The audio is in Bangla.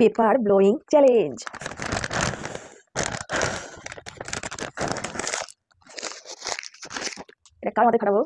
পেপার ব্লোয়িং চ্যালেঞ্জ এটা কার মধ্যে খারাপ